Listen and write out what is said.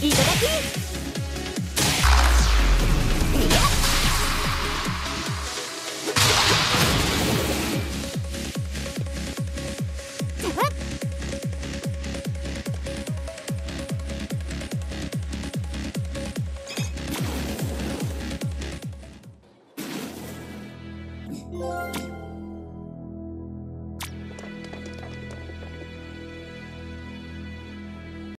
いただき。